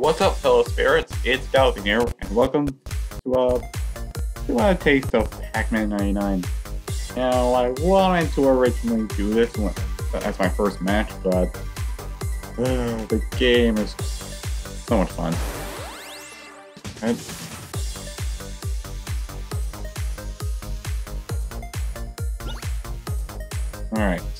What's up, fellow spirits? It's Dalton here, and welcome to uh, to a taste of Pac-Man 99. Now, I wanted to originally do this one as my first match, but uh, the game is so much fun. And All right.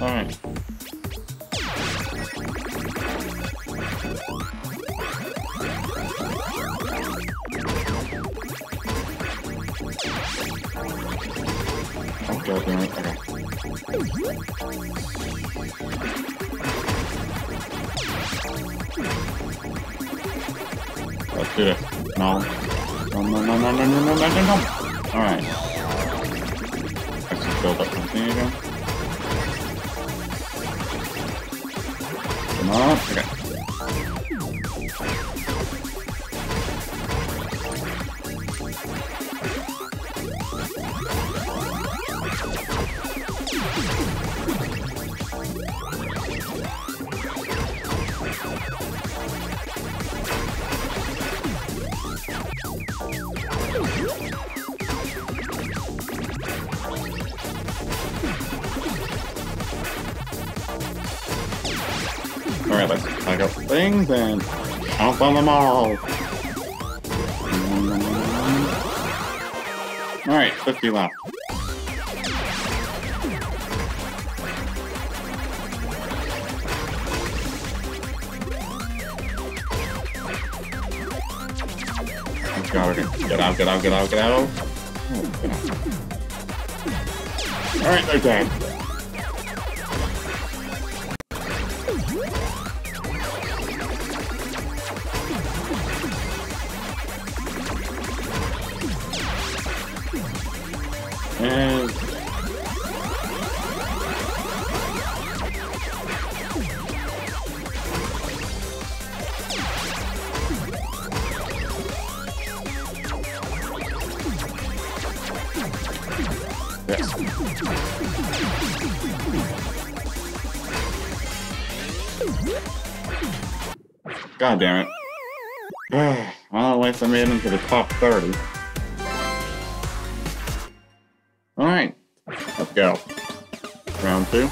All right. Oh, God damn it. Okay. Let's do this. No, no, no, no, no, no, no, no, no, no. Alright. Let's just build up something again. No, okay. Alright, pack up things and jump on them all. Alright, 50 left. Get out, get out, get out, get out. Alright, they're dead. God damn it. well, at least I made it into the top 30. Alright, let's go. Round two.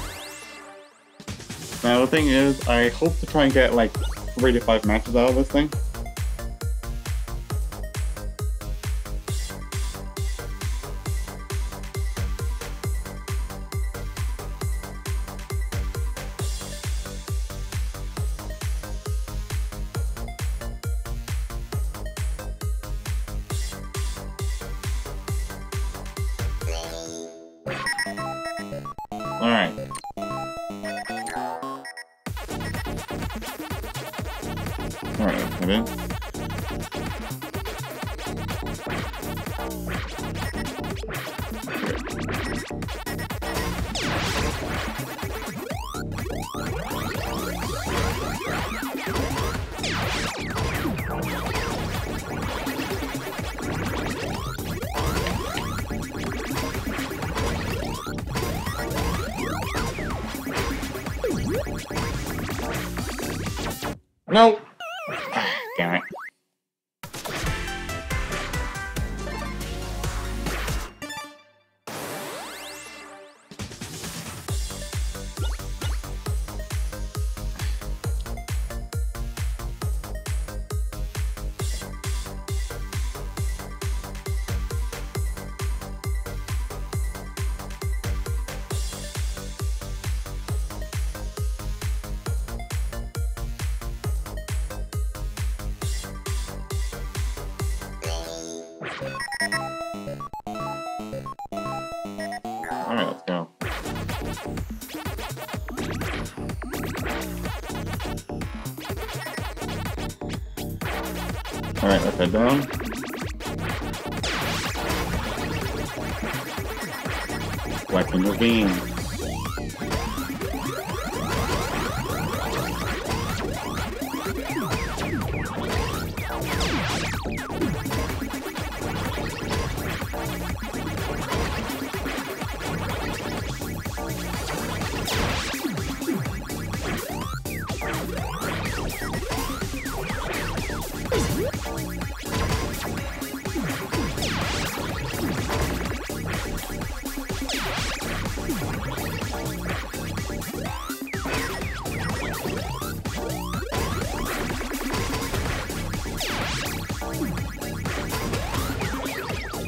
Now the thing is, I hope to try and get like three to five matches out of this thing. Alright. Alright, I did. Now, Alright, let's head down. Collecting ravine.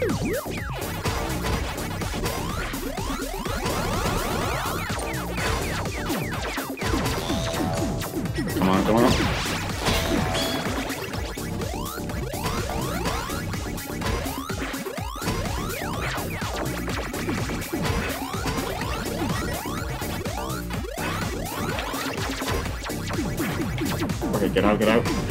Come on, come on. Get out, get out.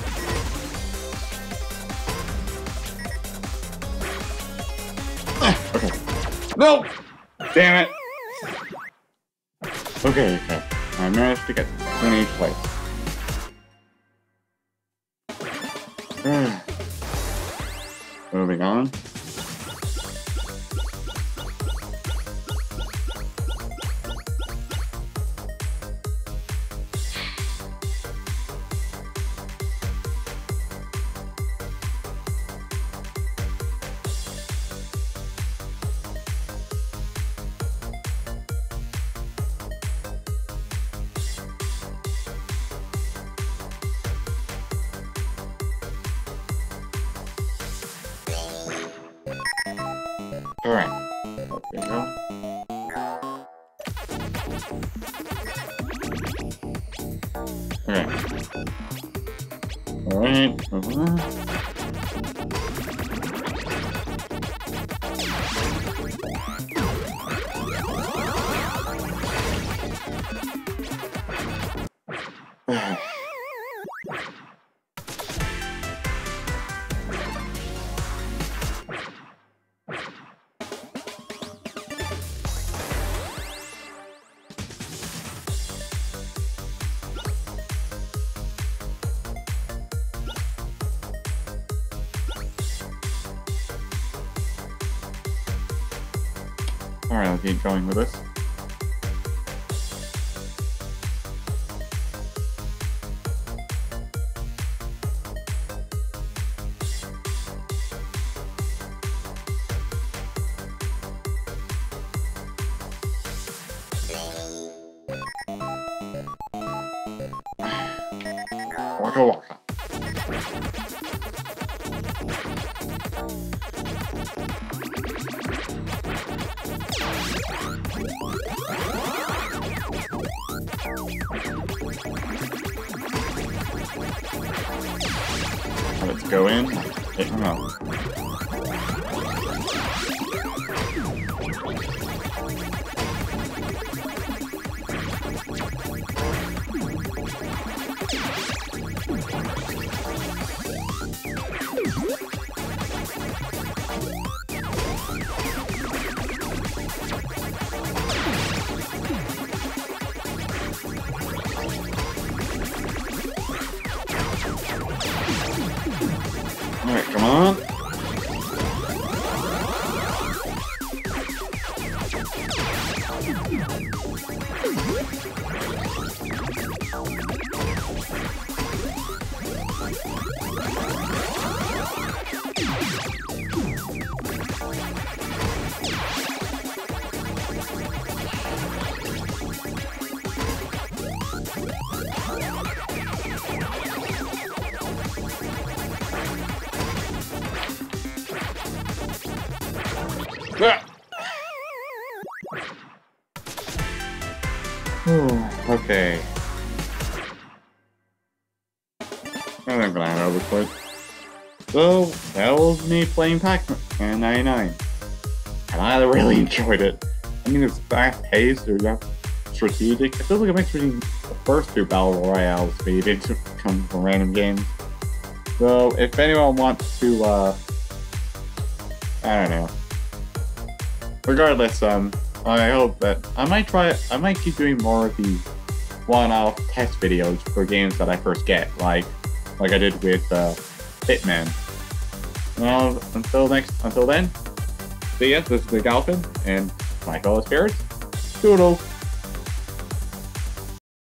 No! Damn it! Okay, okay. I managed to get 20 place. Moving on. Alright. There we go. Alright. Alright. uh-huh. Alright, I'll going with. Waka waka. Let's go in. Take them oh. Alright, come on. I'm glad I was quick. So, that was me playing Pac-Man 99. And I really enjoyed it. I mean, it's fast-paced, there's not strategic. It feels like a mix between the first two Battle Royales to come from random games. So, if anyone wants to, uh, I don't know. Regardless, um, I hope that I might try. I might keep doing more of these one-off test videos for games that I first get, like like I did with uh, Hitman. Well, until next, until then, see ya. This is the Galfin and fellow spirits. Doodles.